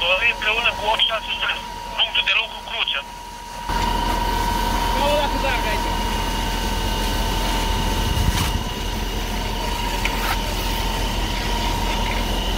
då är vi beroende på årsklass